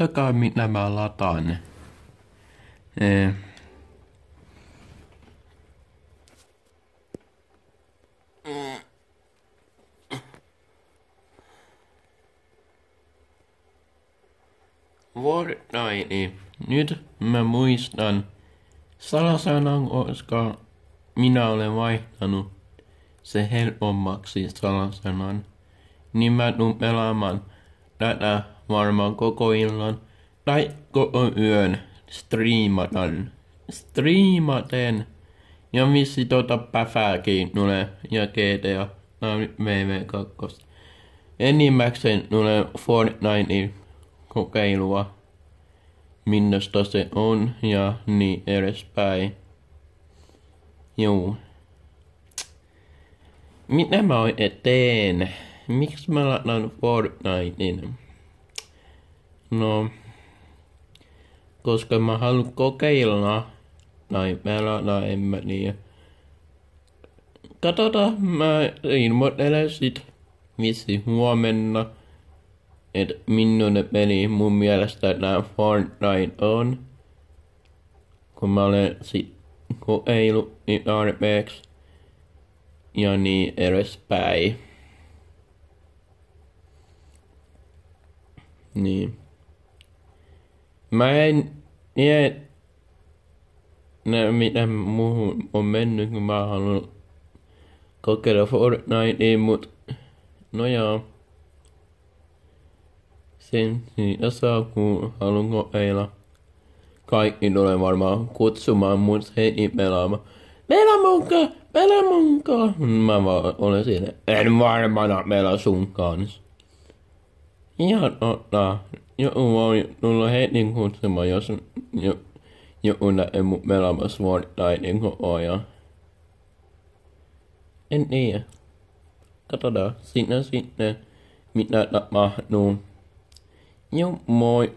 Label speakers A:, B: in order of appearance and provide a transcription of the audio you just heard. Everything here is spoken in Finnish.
A: Kattokaa mitä mä lataan. Eh. Fortnite. Nyt mä muistan salasanan, koska minä olen vaihtanut se helpommaksi salasanan. Niin mä tuun pelaamaan tätä varmaan koko illan tai koko yön striimaten. Striimaten. Ja vissi tota päfääkin tulee ja GTA tai VV2. Enimmäkseen tulee Fortnitein kokeilua, minnosta se on ja niin edespäin. Juu. Mitä mä oikein teen? Miksi mä laitan Fortnitein? No, koska mä haluan kokeilla tai pelata, en mä tiedä. Katsotaan, mä ilmoittelen sit vissi huomenna että minun peli mun mielestä tämä Fortnite on. Kun mä olen sit kokeillut niin tarpeeksi. Ja niin edespäin. Niin. Mä en tiedä, mitä muuhun on mennyt, kun mä haluan kokeilla Fortnitea, mut no joo sen siitä saa, kun haluan kokeilla. Kaikki tulee varmaan kutsumaan mut heti pelaamaan. Pelaa munkaan, pelaa munkaan. Mä vaan olen siinä, en varmana pelaa sun kanssa. Ihan totta. Joku voi tulla heti kutsumaan, jos jo, joku näin mun pelaamassa Fortnitein koko ajan. En tiedä. Katsotaan sinne sitten, mitä tapahtuu. Jo moi.